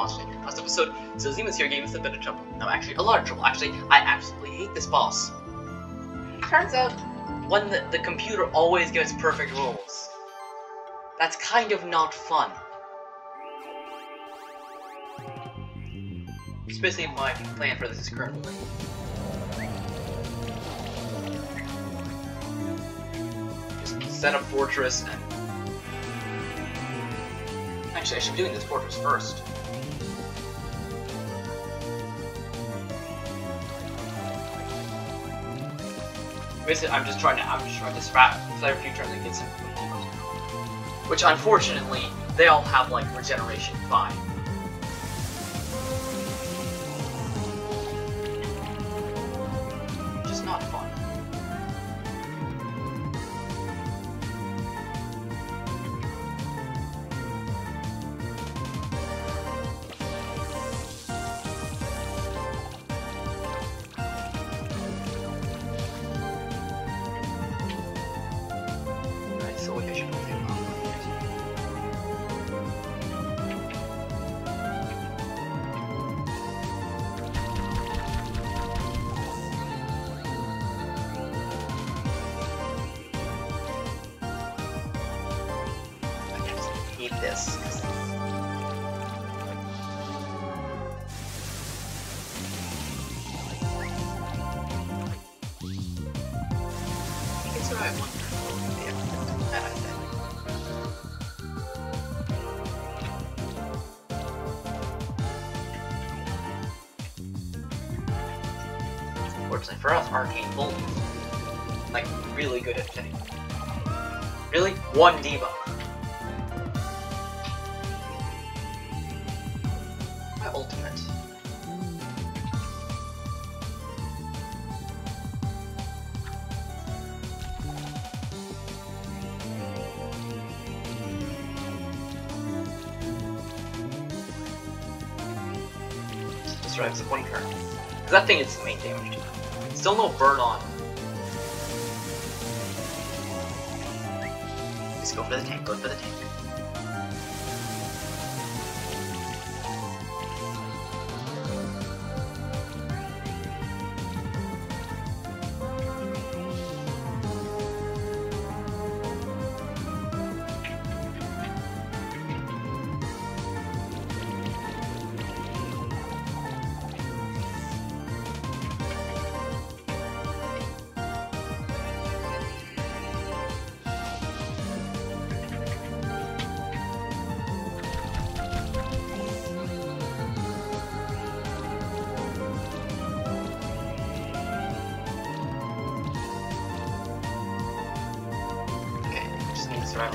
Last episode, so Zemon's here gave us a bit of trouble. No, actually, a lot of trouble. Actually, I absolutely hate this boss. Turns out, When the, the computer always gives perfect rules. That's kind of not fun. Especially my plan for this is currently. Just set up fortress and. Actually, I should be doing this fortress first. Basically, I'm just trying to I'm just trying to spam a few turns and get some Which unfortunately, they all have like regeneration 5. For us, Arcane Bolt like really good at hitting. Really? One debuff. My ultimate. Just drives one turn. Because that thing is main damage too. Still no burn on. Let's go for the tank, go for the tank.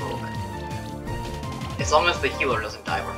A little bit. As long as the healer doesn't die, we're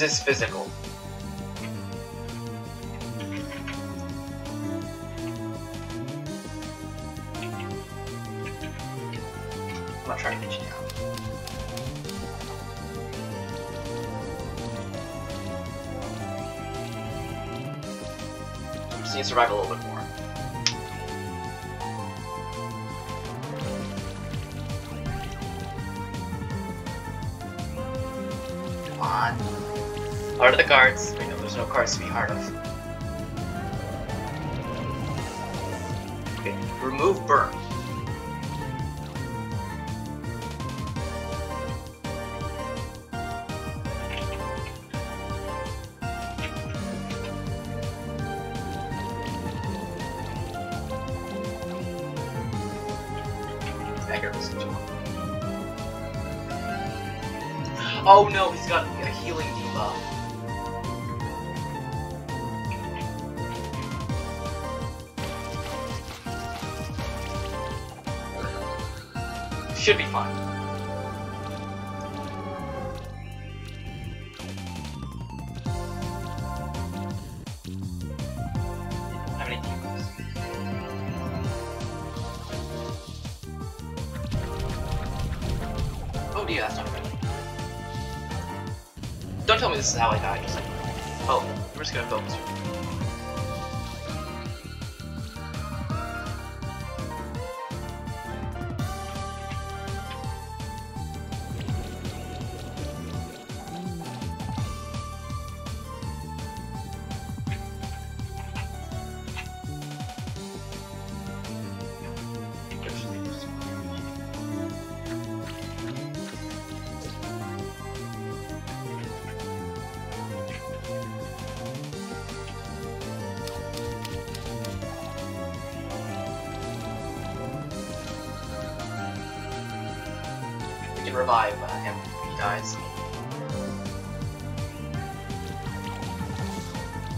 Resist physical. I'm not trying to get you down. Need to survive a little bit Heart of the cards. Wait, no, there's no cards to be heart of. Okay, remove burn. Be fine. Oh dear, that's not good. Don't tell me this is how I died. Just like, oh, we're just gonna focus.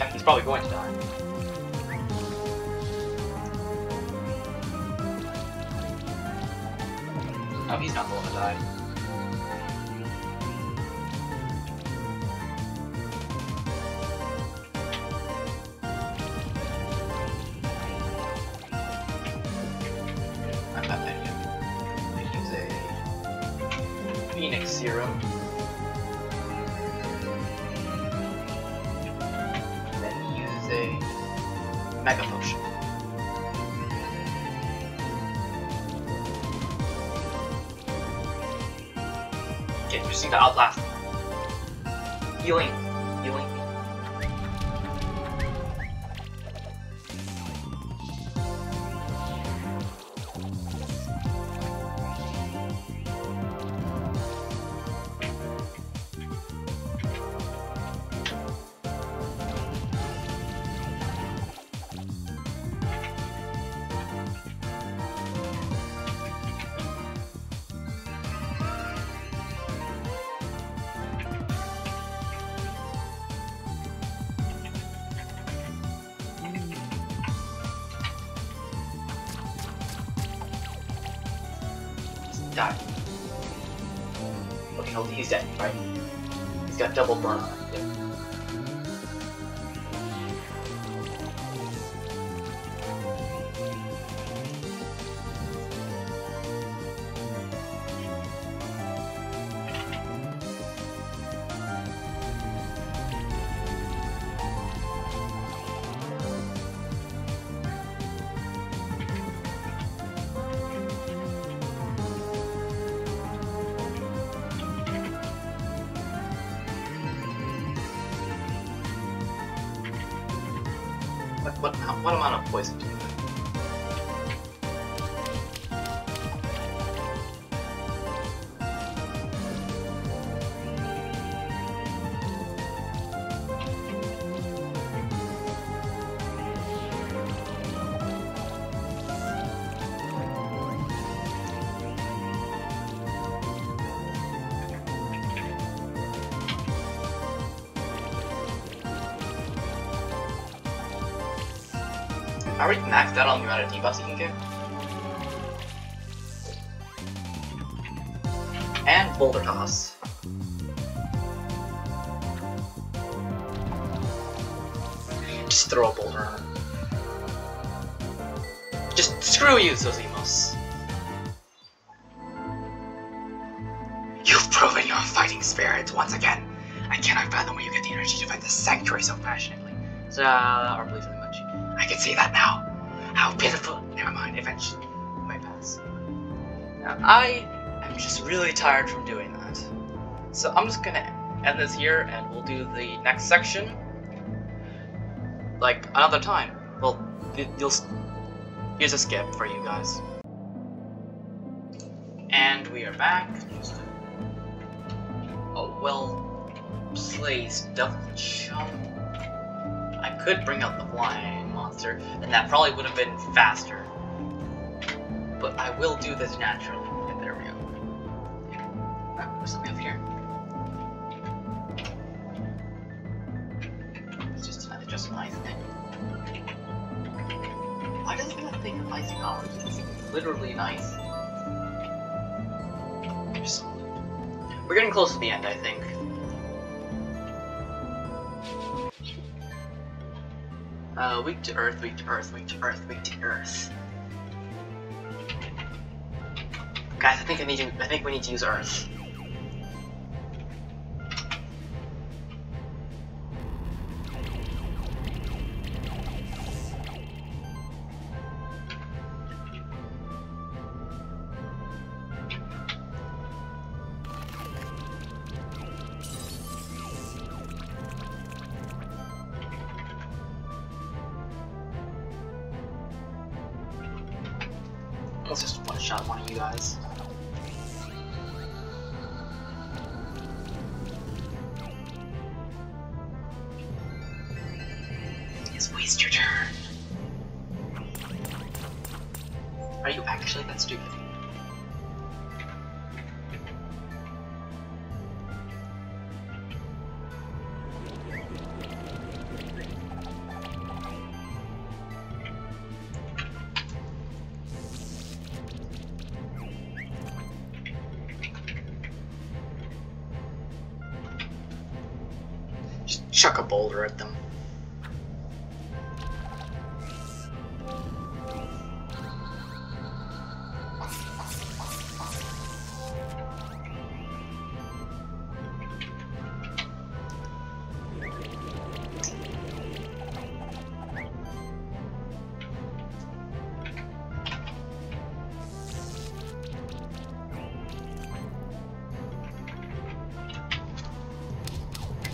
He's probably going to die. No, he's not going to die. He's dead, right? He's got double burn on I already maxed out on the amount of debuffs you can get. And Boulder Toss. Really tired from doing that. So I'm just gonna end this here and we'll do the next section. Like, another time. Well, you'll. Here's a skip for you guys. And we are back. Just a, a well placed double jump. I could bring out the flying monster, and that probably would have been faster. But I will do this naturally. There's something up here. It's just another just thing. Why does it have thing of icing hours? It's literally nice. We're getting close to the end, I think. Uh, weak to earth, weak to earth, weak to earth, weak to earth. Guys, I think I need to. I think we need to use earth. Let's just one shot one of you guys.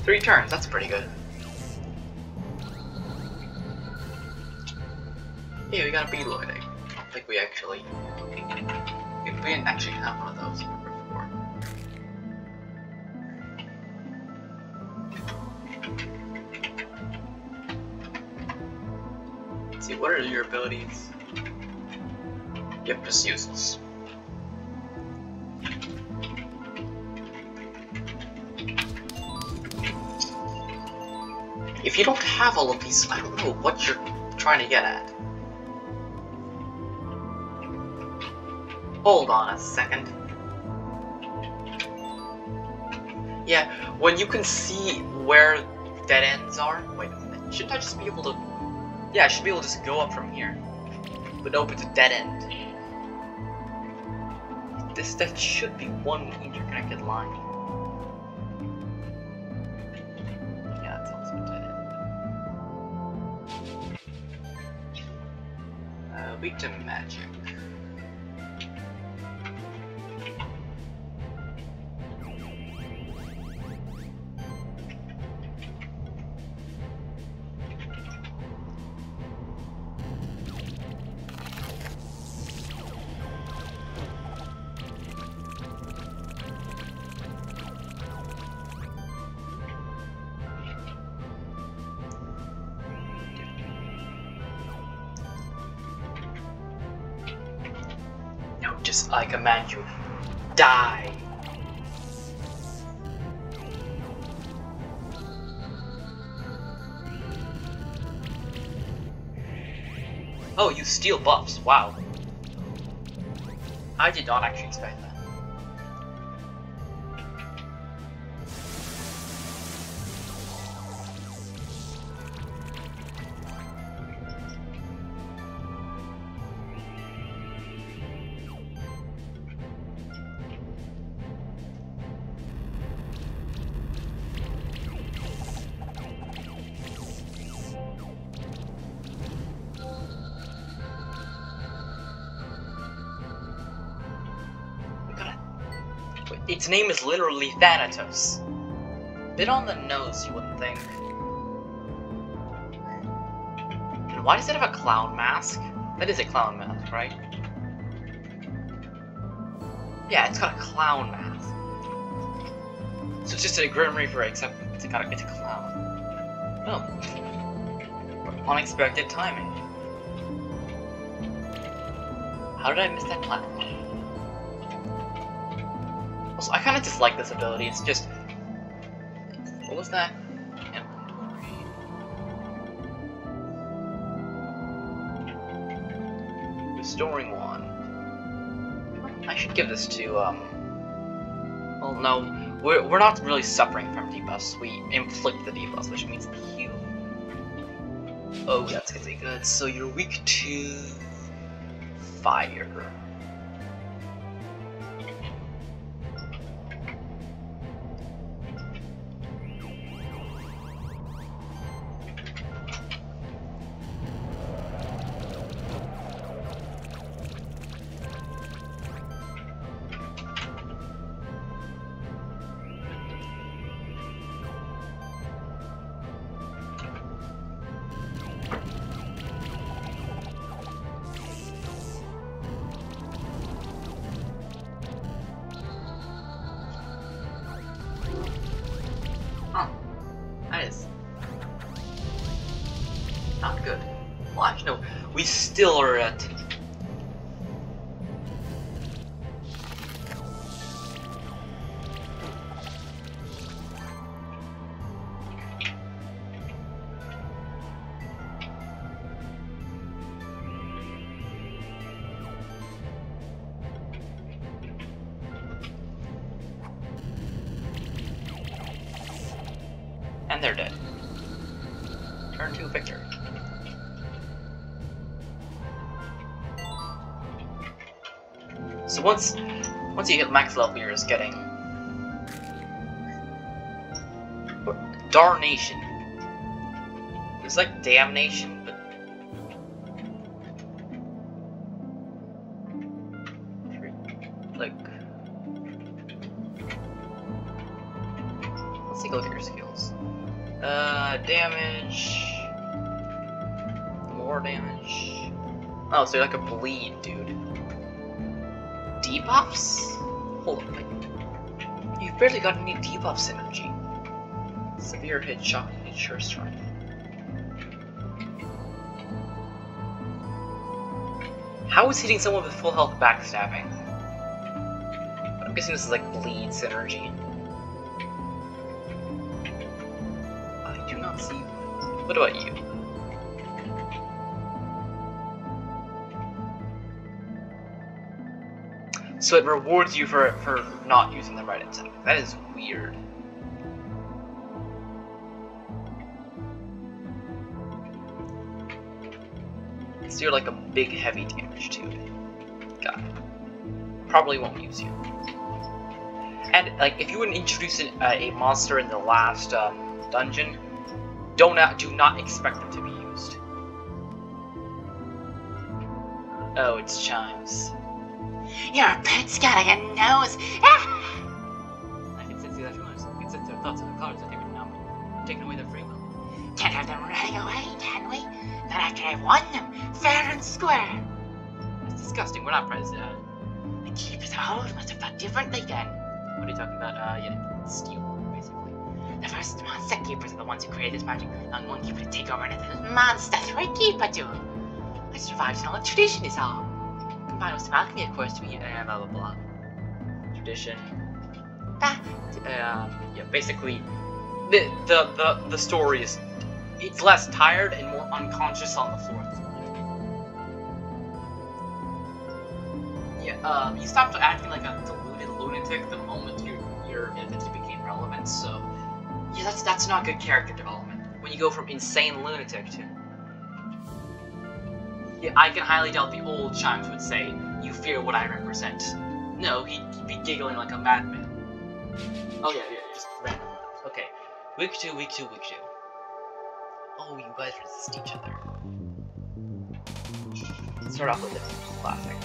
Three turns, that's pretty good. Yeah, we got a Beetloid egg. I think we actually... We didn't actually have one of those before. Let's see, what are your abilities? Yep, just useless. If you don't have all of these, I don't know what you're trying to get at. Hold on a second. Yeah, when you can see where dead ends are. Wait a minute. Shouldn't I just be able to? Yeah, I should be able to just go up from here. But nope, it's a dead end. This that should be one interconnected line. Weak magic. Oh, you steal buffs. Wow. I did not actually expect that. Its name is literally Thanatos. Bit on the nose, you wouldn't think. And why does it have a clown mask? That is a clown mask, right? Yeah, it's got a clown mask. So it's just a Grim Reaper, except it's got a, it's a clown. Oh. Unexpected timing. How did I miss that platform? I kind of dislike this ability. It's just. What was that? Restoring one. I should give this to, um. Well, no, we're, we're not really suffering from debuffs. We inflict the debuffs, which means heal. Oh, that's gonna be good. So you're weak to fire. We still are at. You max level, you're just getting Darnation. It's like damnation, but like let's take a look at your skills. Uh, damage. More damage. Oh, so you're like a bleed, dude. Debuffs? You've barely got any debuff synergy. Severe hit, shock, hit, sure strike. How is hitting someone with full health backstabbing? I'm guessing this is like bleed synergy. I do not see. What about you? So it rewards you for for not using the right attack. That is weird. So you're like a big heavy damage too. Got it. Probably won't use you. And like if you would introduce an, uh, a monster in the last um, dungeon, don't do not expect them to be used. Oh, it's chimes. Your pet's got a nose. Ah! I can sense that feelings. I can sense their thoughts and their cards that they were now taking away their free will. Can't have them running away, can we? Not after I've won them, fair and square. That's disgusting. We're not president. The keepers old must have thought differently then. What are you talking about? Uh, yeah, steel, basically. The first monster keepers are the ones who created this magic, not one keeper to take over another monster's right keeper do. It survives in all tradition is all. Combined with alchemy, of course, to be uh, blah blah blah. Tradition. Ah, Uh, yeah, basically, the the the the story is it's less tired and more unconscious on the fourth. Yeah, um, you stopped acting like a deluded lunatic the moment your your entity became relevant. So, yeah, that's that's not good character development. When you go from insane lunatic to I can highly doubt the old chimes would say, "You fear what I represent." No, he'd, be giggling like a madman. Oh yeah, yeah, just random. Okay, weak to, weak to, weak to. Oh, you guys resist each other. Start off with the classic.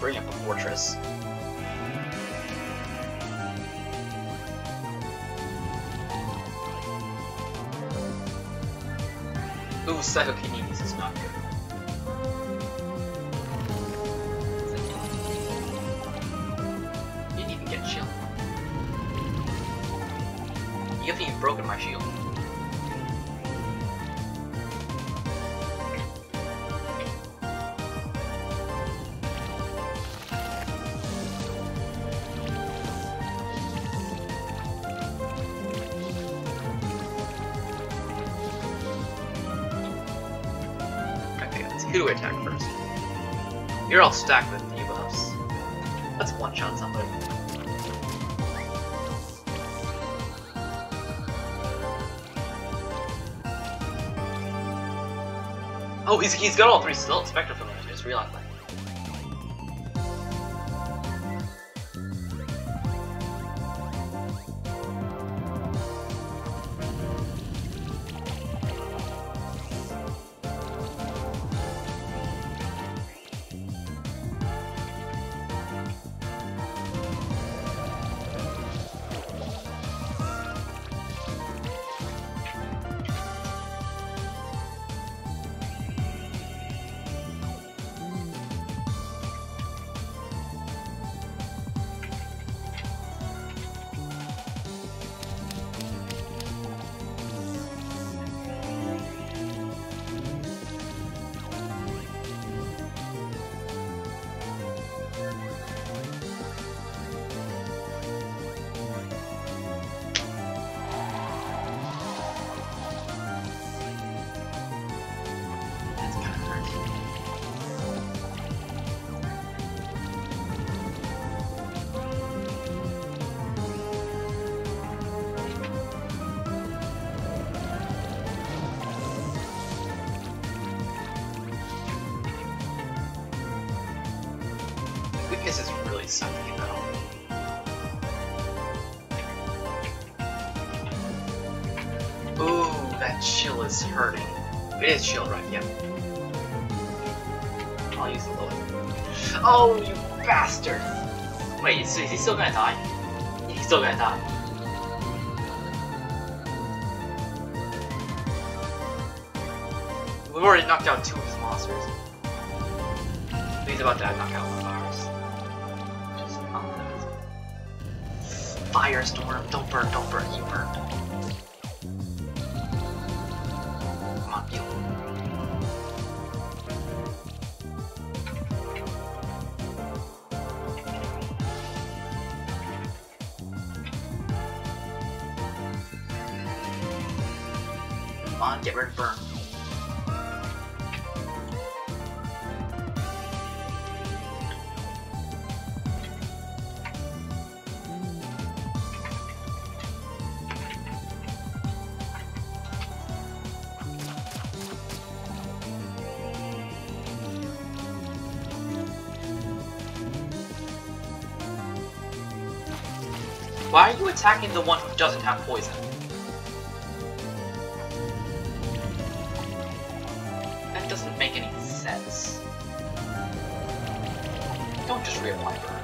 Bring up a fortress. Ooh, Psychokinesis is not good. You didn't even get shield. You haven't even broken my shield. Who we attack first? You're all stacked with debuffs. Let's one-shot somebody. Oh, he's, he's got all three Spectre from I just realized that. Chill is hurting. It is chill, right? Yeah. I'll use the lower. Oh, you bastard! Wait, is, is he still gonna die? He's still gonna die. We've already knocked out two of his monsters. He's about to knock out one of ours. Firestorm, don't burn, don't burn, you burned. Come on, get rid of burn. Doesn't have poison? That doesn't make any sense. Don't just reapply burn.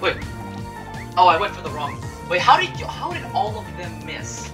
Wait. Oh, I went for the wrong. Wait, how did you? How did all of them miss?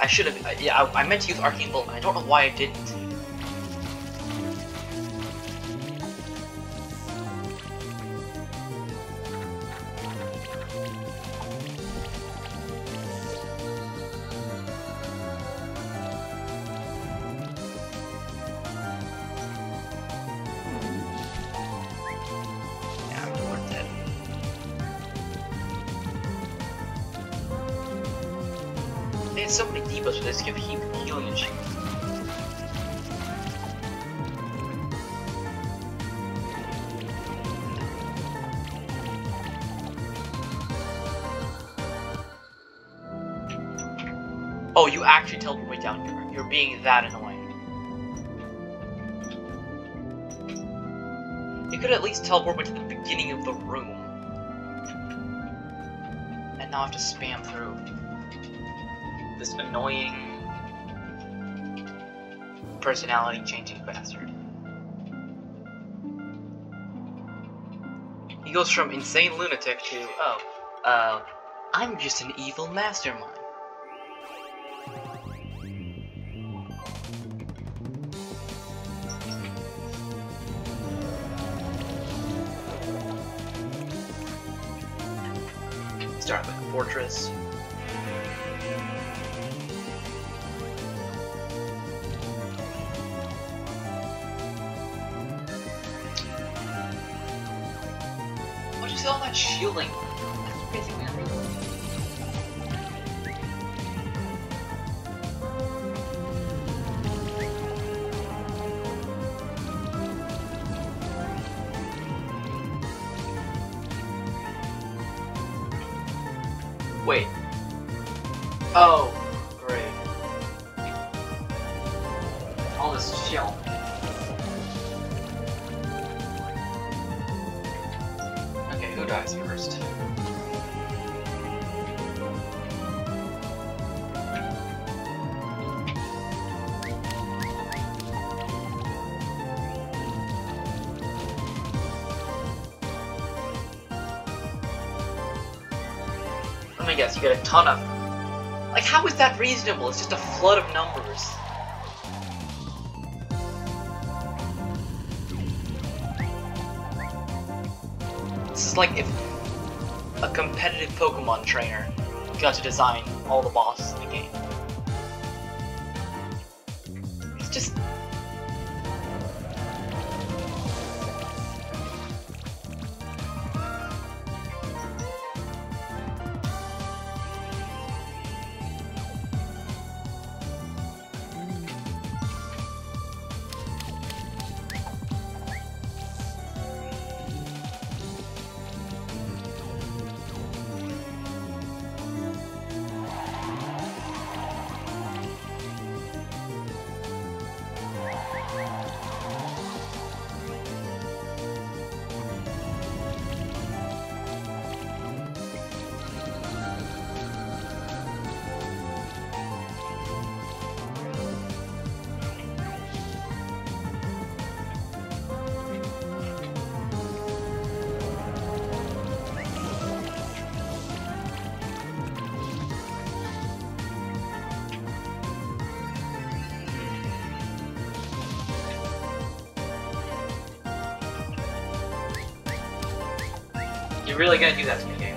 I should have. Yeah, I, I meant to use Arcane Bolt, I don't know why I didn't. Oh, you actually teleport way down here. You're being that annoying. You could at least teleport me to the beginning of the room. And now I have to spam through this annoying personality changing bastard. He goes from insane lunatic to, oh, uh, I'm just an evil mastermind. Fortress. What is all that shielding? Oh, great. All this shell. Okay, who dies first? Let me guess, you get a ton of... Like, how is that reasonable? It's just a flood of numbers. This is like if a competitive Pokemon trainer got to design all the bosses You're really gotta do that to me, game.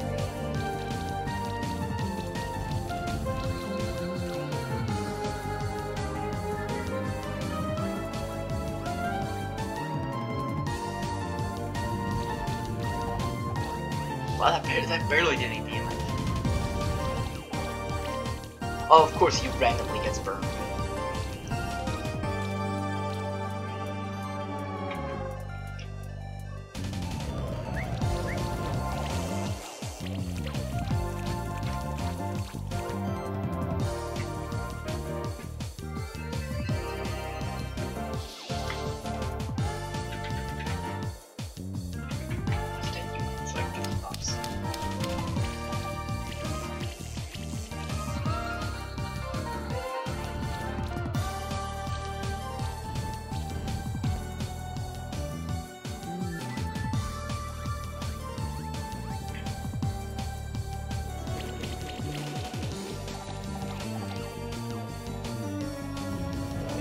Wow, that, bar that barely did any damage. Oh, of course he randomly gets burned.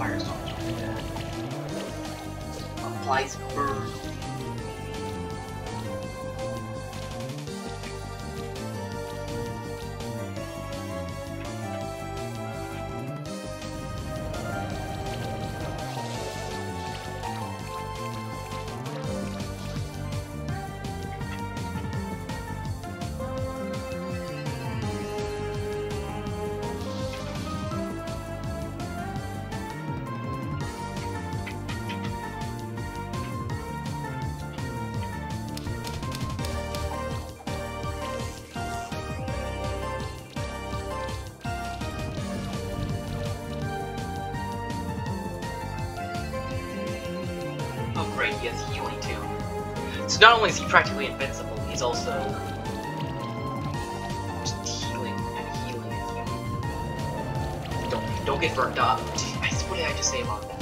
Firestorm. Applies burn. Only is he practically invincible, he's also just healing and healing. Don't don't get burned up. What did I just say about that?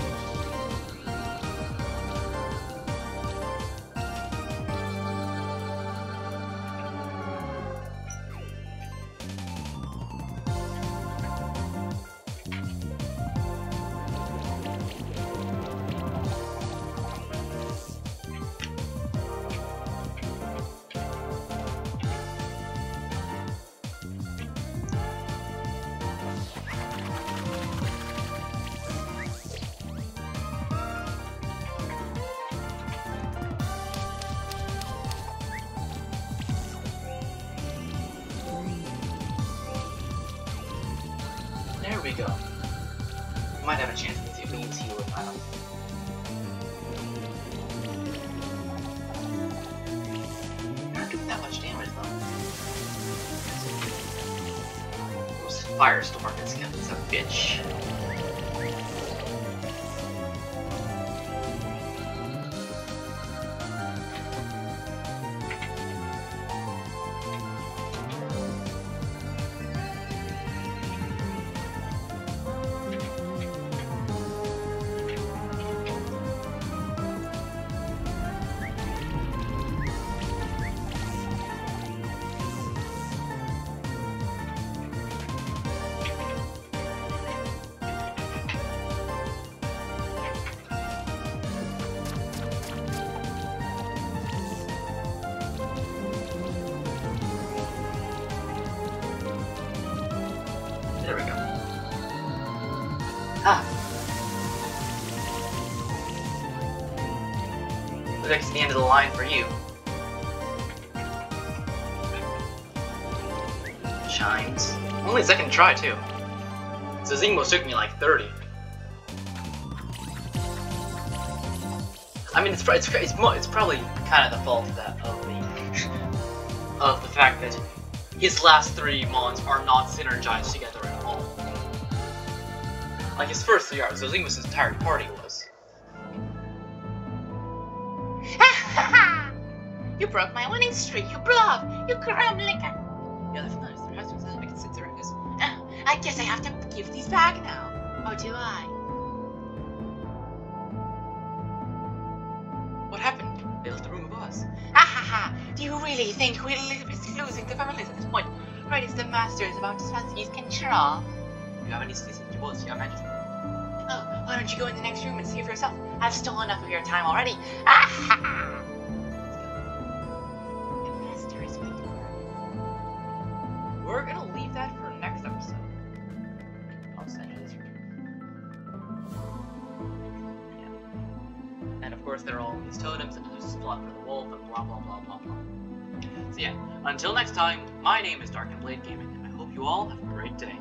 Try, too. So Zingmo took me like 30. I mean, it's it's it's, it's probably kind of the fault of that of the of the fact that his last three mons are not synergized together at all. Like his first three are, so entire party was. you broke my winning streak, you bluff! You crumb liquor! Yeah, I guess I have to give these back now. Or do I? What happened? They left the room above us. Ha ha ha! Do you really think risk losing the families at this point? Right as the master is about to seize control. You have any specific bullets? Yeah, imagine. Oh, why don't you go in the next room and see for yourself? I've stolen enough of your time already. Ah ha ha! So yeah, until next time, my name is DarkinBlade Gaming, and I hope you all have a great day.